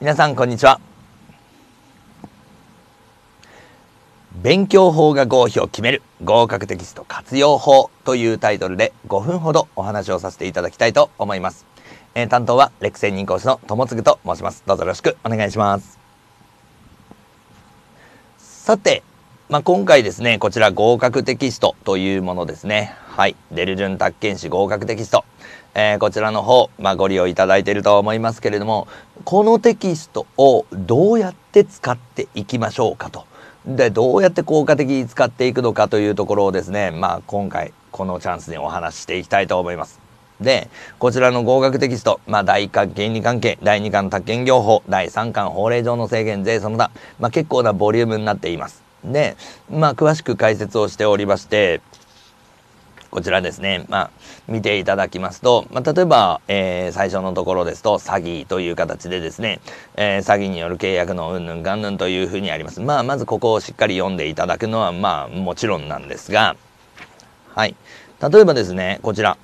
皆さんこんにちは勉強法が合否を決める合格テキスト活用法というタイトルで5分ほどお話をさせていただきたいと思います、えー、担当はレック専任講師の友次と申しますどうぞよろしくお願いしますさてまあ、今回ですね、こちら合格テキストというものですね。はい。デルジュン宅建士合格テキスト。えー、こちらの方、まあ、ご利用いただいていると思いますけれども、このテキストをどうやって使っていきましょうかと。で、どうやって効果的に使っていくのかというところをですね、まあ、今回、このチャンスにお話ししていきたいと思います。で、こちらの合格テキスト、まあ、第1巻原理関係、第2巻宅建業法、第3巻法令上の制限税その他、まあ、結構なボリュームになっています。で、まあ、詳しく解説をしておりまして、こちらですね、まあ、見ていただきますと、まあ、例えば、えー、最初のところですと、詐欺という形でですね、えー、詐欺による契約のうんぬんがんぬんというふうにあります。まあ、まずここをしっかり読んでいただくのは、まあ、もちろんなんですが、はい。例えばですね、こちら。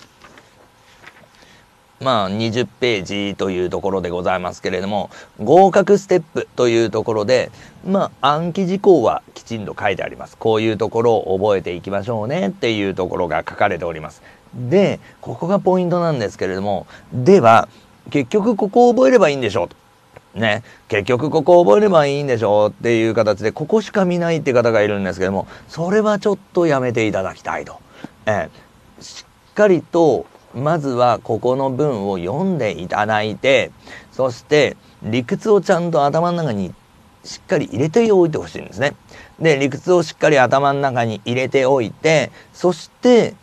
まあ、20ページというところでございますけれども、合格ステップというところで、まあ、暗記事項はきちんと書いてあります。こういうところを覚えていきましょうねっていうところが書かれております。で、ここがポイントなんですけれども、では、結局ここを覚えればいいんでしょうと。ね、結局ここを覚えればいいんでしょうっていう形で、ここしか見ないって方がいるんですけども、それはちょっとやめていただきたいと。えしっかりとまずはここの文を読んでいただいて、そして理屈をちゃんと頭の中にしっかり入れておいてほしいんですね。で、理屈をしっかり頭の中に入れておいて、そして、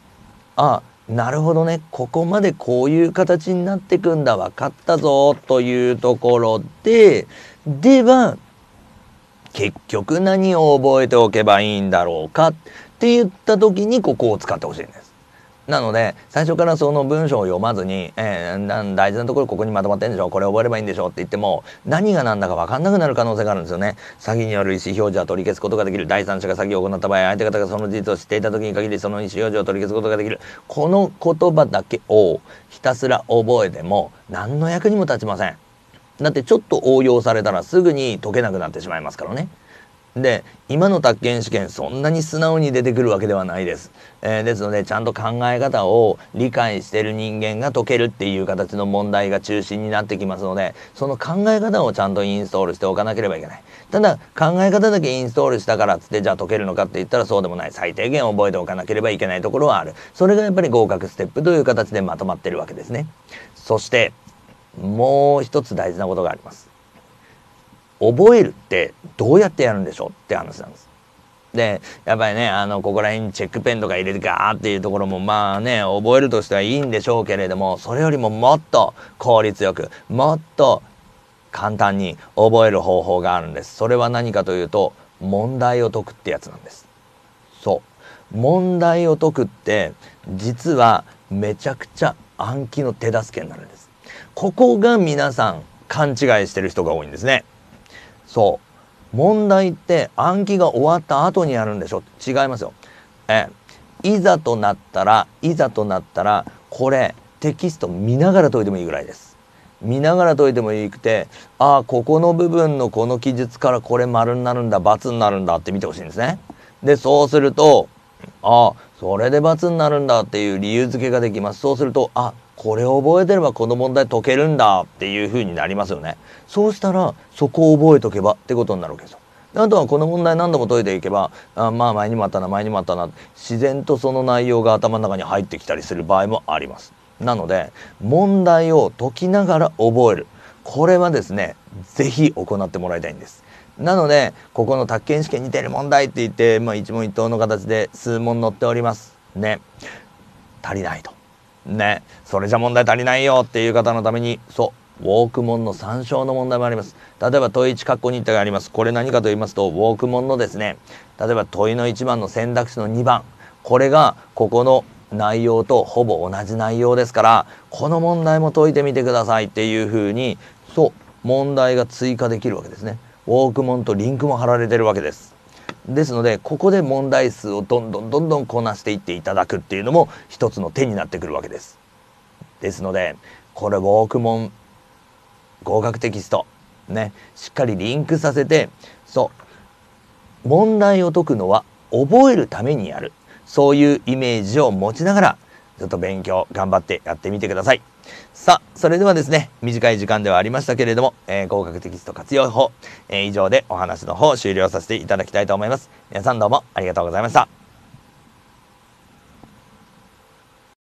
あ、なるほどね、ここまでこういう形になってくんだ、分かったぞ、というところで、では、結局何を覚えておけばいいんだろうかって言った時にここを使ってほしいんです。なので、最初からその文章を読まずに、えー、大事なところここにまとまってんでしょこれ覚えればいいんでしょって言っても、何が何だか分かんなくなる可能性があるんですよね。詐欺による意思表示は取り消すことができる。第三者が詐欺を行った場合、相手方がその事実を知っていた時に限り、その意思表示を取り消すことができる。この言葉だけをひたすら覚えても、何の役にも立ちません。だってちょっと応用されたらすぐに解けなくなってしまいますからね。で今の宅建試験そんなに素直に出てくるわけではないです、えー、ですのでちゃんと考え方を理解してる人間が解けるっていう形の問題が中心になってきますのでその考え方をちゃんとインストールしておかなければいけない。ただ考え方だけインストールしたからっつってじゃあ解けるのかって言ったらそうでもない。最低限覚えておかなければいけないところはある。それがやっぱり合格ステップという形でまとまってるわけですね。そしてもう一つ大事なことがあります。覚えるってどうやってやるんでしょうって話なんです。で、やっぱりね、あの、ここら辺にチェックペンとか入れてガーっていうところもまあね、覚えるとしてはいいんでしょうけれども、それよりももっと効率よく、もっと簡単に覚える方法があるんです。それは何かというと、問題を解くってやつなんです。そう。問題を解くって、実はめちゃくちゃ暗記の手助けになるんです。ここが皆さん勘違いしてる人が多いんですね。そう。問題って暗記が終わった後にやるんでしょ。違いますよ。えいざとなったらいざとなったらこれテキスト見ながら解いてもいいぐらいです。見ながら解いてもいいくてああここの部分のこの記述からこれ丸になるんだ×になるんだって見てほしいんですね。でそうするとああそれで×になるんだっていう理由付けができますそうするとあこれを覚えてればこの問題解けるんだっていうふうになりますよね。そうしたらそこを覚えとけばってことになるわけですよ。あとはこの問題何度も解いていけばあまあ前にもあったな前にもあったな自然とその内容が頭の中に入ってきたりする場合もあります。なので問題を解きながら覚えるこれはですね是非行ってもらいたいんです。なのでここの宅建試験に出る問題って言って、まあ、一問一答の形で数問載っております。ね。足りないと。ね。それじゃ問題足りないよっていう方のためにそう。ウォークモンの参照の問題もあります。例えば問い1括弧2ってがあります。これ何かと言いますとウォークモンのですね。例えば問いの1番の選択肢の2番。これがここの内容とほぼ同じ内容ですからこの問題も解いてみてくださいっていうふうにそう。問題が追加できるわけですね。ウォークモンとリンクも貼られてるわけですですのでここで問題数をどんどんどんどんこなしていっていただくっていうのも一つの手になってくるわけです。ですのでこれウォークモン合格テキストね、しっかりリンクさせて、そう、問題を解くのは覚えるためにやる。そういうイメージを持ちながら、ちょっと勉強頑張ってやってみてください。さあ、それではですね、短い時間ではありましたけれども、えー、合格テキスト活用法、えー、以上でお話の方終了させていただきたいと思います。皆さんどうもありがとうございました。